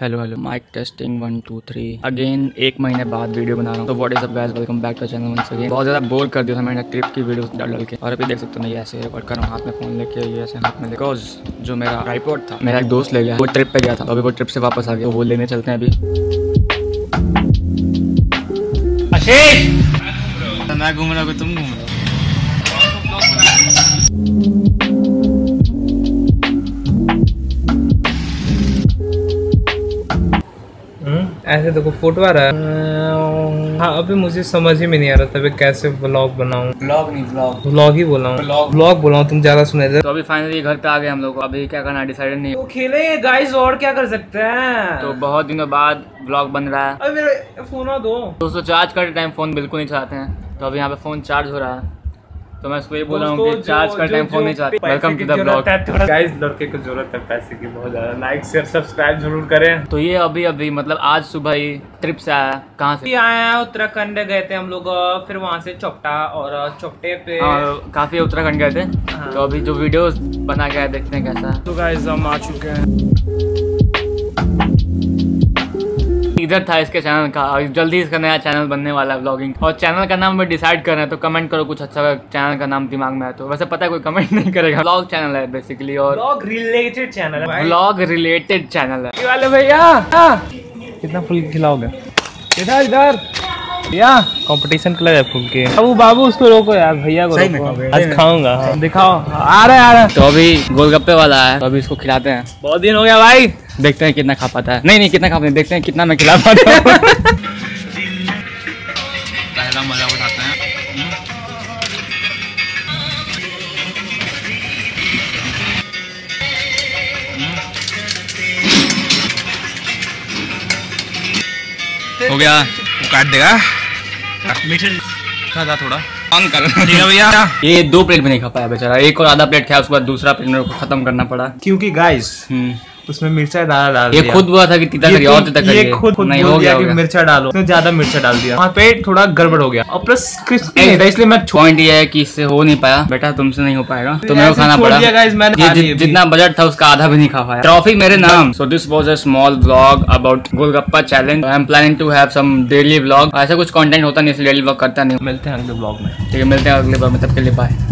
Hello hello mic testing one two three again एक महीने बाद वीडियो बना रहा हूँ। तो what is up guys welcome back to channel once again बहुत ज़्यादा बोर कर दिया था मैंने ट्रिप की वीडियो डाल डाल के। और अभी देख सकते हो मैं ऐसे रिकॉर्ड कर रहा हूँ। हाथ में फ़ोन लेके ये ऐसे हाथ में बिकॉज़ जो मेरा ट्राईपोर्ट था मेरा एक दोस्त ले गया। वो ट्रिप पे गया था। अभी वो ट्रिप से वापस आ गया। तो वो लेने चलते हैं अभी। मैं घूम रहा हूँ तुम घूम रहे हो ऐसे देखो फ़ोटो आ रहा है। हाँ अभी मुझे समझ ही में नहीं आ रहा था अभी कैसे व्लॉग बनाऊँ। ब्लॉग नहीं ब्लॉग व्लॉग ही बोला हूँ। व्लॉग बोला हूँ तुम ज़्यादा सुने थे। तो अभी फाइनली घर पे आ गए हम लोग। अभी क्या करना डिसाइडेड नहीं। तो खेले गाइस और क्या कर सकते हैं? तो बहुत दिनों बाद ब्लॉग बन रहा है। अरे मेरा फ़ोन दो। दोस्तों चार्ज करते टाइम फ़ोन बिल्कुल नहीं चलाते हैं। तो अभी यहाँ पे फ़ोन चार्ज हो रहा है। तो मैं उसको ये बोल रहा हूँ कि चार्ज करते टाइम फ़ोन नहीं चलाते। Welcome to the blog guys लड़के को ज़रूरत है पैसे की बहुत ज़्यादा। लाइक शेयर सब्सक्राइब ज़रूर करें। तो ये अभी अभी मतलब आज सुबह ही ट्रिप से आया। कहाँ से? आए हैं उत्तराखंड गए थे हम लोग फिर वहाँ से चौपटा और चौपटे पे। हाँ काफ़ी उत्तराखंड गए थे। हाँ। तो अभी जो वीडियोस बना के आए देखते हैं कैसा तो गाइस हम आ चुके हैं। इधर था इसके चैनल का और जल्दी इसका नया चैनल बनने वाला है ब्लॉगिंग और चैनल का नाम में डिसाइड कर रहे हैं तो कमेंट करो कुछ अच्छा चैनल का नाम दिमाग में है तो। वैसे पता है कोई कमेंट नहीं करेगा। ब्लॉग चैनल है बेसिकली और ब्लॉग रिलेटेड चैनल है ब्लॉग रिलेटेड चैनल है। वाले भैया हाँ। कितना फुल खिलाओगे? इधर इधर। भैया कंपटीशन के लगे फूल के। बाबू बाबू उसको रोको यार भैया को रोको। आज खाऊँगा। हाँ। दिखाओ। आ रहे आ रहे तो अभी गोलगप्पे वाला है तो अभी इसको खिलाते हैं। बहुत दिन हो गया भाई। देखते हैं कितना खा पाता है। नहीं नहीं कितना खा पाते देखते हैं कितना मैं खिला पाता हूँ। पहला मज़ा उठाते हैं। हो गया। वो काट देगा। मीठे थोड़ा। है भैया। ये दो प्लेट में नहीं खा पाया बेचारा। एक और आधा प्लेट खाया उसके बाद दूसरा प्लेट मेरे को खत्म करना पड़ा। क्योंकि गाइस। उसमें मिर्चा डाला डाल ये खुद बोला था कि तीता करिए और खुद- तीता ये करिए खुद खुद नहीं हो गया कि मिर्चा डालो। उसने ज़्यादा मिर्चा डाल दिया। वहाँ पे थोड़ा गड़बड़ हो गया। और प्लस क्रिस्पी नहीं था इसलिए मैं पॉइंट ये है कि इससे हो नहीं पाया। बेटा तुमसे नहीं हो पाएगा। तो मेरे को खाना पड़ा। जितना बजट था उसका आधा भी नहीं खा पाया। ट्रॉफी मेरे नाम। So this was a small vlog about golgappa challenge I am planning to have some daily vlog ऐसा कुछ कंटेंट होता नहीं इसलिए डेली व्लॉग करता नहीं मिलते हैं अगले ब्लॉग में। ठीक है मिलते हैं अगले बार में। तब के लिए बाय